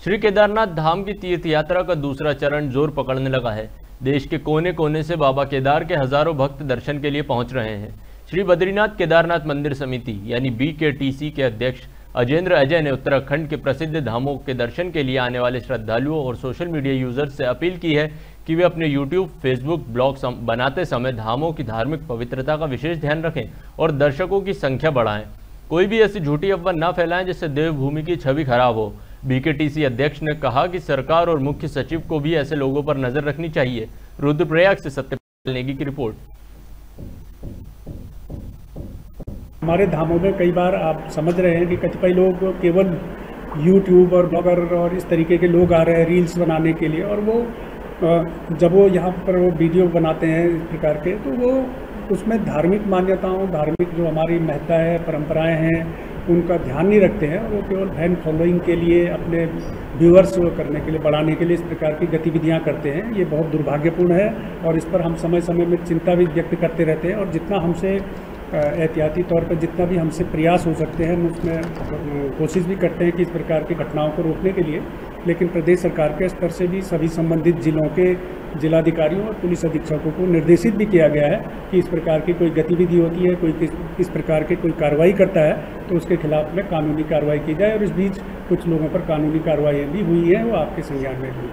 श्री केदारनाथ धाम की तीर्थ यात्रा का दूसरा चरण ज़ोर पकड़ने लगा है। देश के कोने कोने से बाबा केदार के हज़ारों भक्त दर्शन के लिए पहुँच रहे हैं। श्री बद्रीनाथ केदारनाथ मंदिर समिति यानी बी के टी सी के अध्यक्ष अजेंद्र अजय ने उत्तराखंड के प्रसिद्ध धामों के दर्शन के लिए आने वाले श्रद्धालुओं और सोशल मीडिया यूज़र्स से अपील की है कि वे अपने यूट्यूब फेसबुक ब्लॉग सम, बनाते समय धामों की धार्मिक पवित्रता का विशेष ध्यान रखें और दर्शकों की संख्या बढ़ाएँ। कोई भी ऐसी झूठी अफवाह न फैलाएँ जिससे देवभूमि की छवि खराब हो। बीकेटीसी अध्यक्ष ने कहा कि सरकार और मुख्य सचिव को भी ऐसे लोगों पर नज़र रखनी चाहिए। रुद्रप्रयाग से सत्यपाल नेगी की रिपोर्ट। हमारे धामों में कई बार आप समझ रहे हैं कि कतिपय लोग केवल यूट्यूब और ब्लॉगर और इस तरीके के लोग आ रहे हैं रील्स बनाने के लिए और वो जब वो यहाँ पर वो वीडियो बनाते हैं इस प्रकार के तो वो उसमें धार्मिक मान्यताओं, धार्मिक जो हमारी महत्ता है, परंपराएँ हैं उनका ध्यान नहीं रखते हैं, वो केवल फ़ैन फॉलोइंग के लिए, अपने व्यूअर्स करने के लिए, बढ़ाने के लिए इस प्रकार की गतिविधियाँ करते हैं। ये बहुत दुर्भाग्यपूर्ण है और इस पर हम समय समय में चिंता भी व्यक्त करते रहते हैं और जितना हमसे एहतियाती तौर पर जितना भी हमसे प्रयास हो सकते हैं, हम उसमें कोशिश भी करते हैं कि इस प्रकार की घटनाओं को रोकने के लिए। लेकिन प्रदेश सरकार के स्तर से भी सभी संबंधित जिलों के जिलाधिकारियों और पुलिस अधीक्षकों को निर्देशित भी किया गया है कि इस प्रकार की कोई गतिविधि होती है, कोई किस, इस प्रकार की कोई कार्रवाई करता है तो उसके खिलाफ में कानूनी कार्रवाई की जाए और इस बीच कुछ लोगों पर कानूनी कार्रवाई भी हुई है, वो आपके संज्ञान में हुई